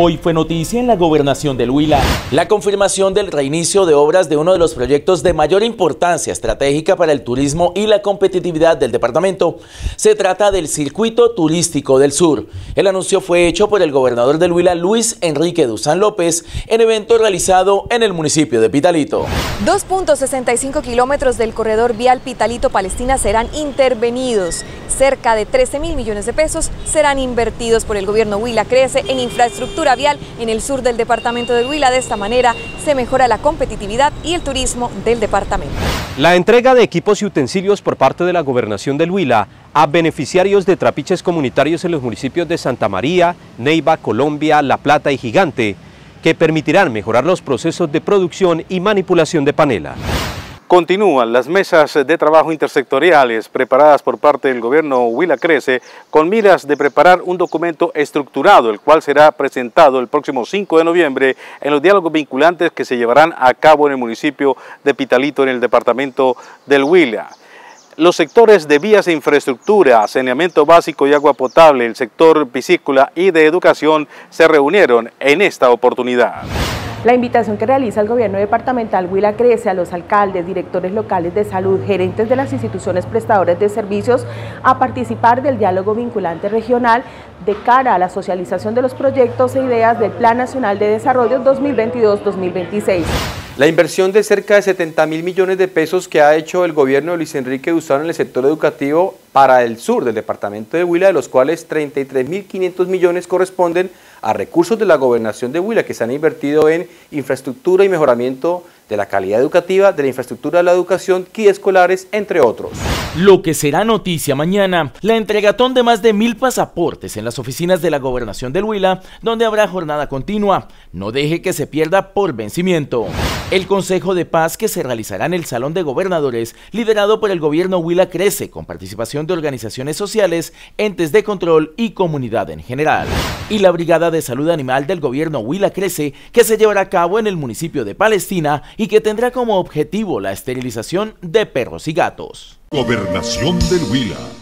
Hoy fue noticia en la gobernación del Huila la confirmación del reinicio de obras de uno de los proyectos de mayor importancia estratégica para el turismo y la competitividad del departamento. Se trata del Circuito Turístico del Sur. El anuncio fue hecho por el gobernador del Huila, Luis Enrique Duzán López, en evento realizado en el municipio de Pitalito. 2.65 kilómetros del corredor vial Pitalito-Palestina serán intervenidos. Cerca de 13 mil millones de pesos serán invertidos por el gobierno Huila Crece en infraestructura en el sur del departamento del Huila. De esta manera se mejora la competitividad y el turismo del departamento. La entrega de equipos y utensilios por parte de la gobernación del Huila a beneficiarios de trapiches comunitarios en los municipios de Santa María, Neiva, Colombia, La Plata y Gigante, que permitirán mejorar los procesos de producción y manipulación de panela. Continúan las mesas de trabajo intersectoriales preparadas por parte del gobierno Huila Crece con miras de preparar un documento estructurado, el cual será presentado el próximo 5 de noviembre en los diálogos vinculantes que se llevarán a cabo en el municipio de Pitalito, en el departamento del Huila. Los sectores de vías e infraestructura, saneamiento básico y agua potable, el sector piscícola y de educación se reunieron en esta oportunidad. La invitación que realiza el gobierno departamental Huila Crece a los alcaldes, directores locales de salud, gerentes de las instituciones prestadoras de servicios a participar del diálogo vinculante regional de cara a la socialización de los proyectos e ideas del Plan Nacional de Desarrollo 2022-2026. La inversión de cerca de 70 mil millones de pesos que ha hecho el gobierno de Luis Enrique Duzano en el sector educativo para el sur del departamento de Huila, de los cuales 33 mil 500 millones corresponden a recursos de la gobernación de Huila que se han invertido en infraestructura y mejoramiento de la calidad educativa, de la infraestructura de la educación, escolares, entre otros. Lo que será noticia mañana, la entregatón de más de mil pasaportes en las oficinas de la gobernación del Huila, donde habrá jornada continua. No deje que se pierda por vencimiento. El Consejo de Paz que se realizará en el Salón de Gobernadores, liderado por el gobierno Huila Crece, con participación de organizaciones sociales, entes de control y comunidad en general. Y la Brigada de Salud Animal del gobierno Huila Crece, que se llevará a cabo en el municipio de Palestina y que tendrá como objetivo la esterilización de perros y gatos. Gobernación del Huila.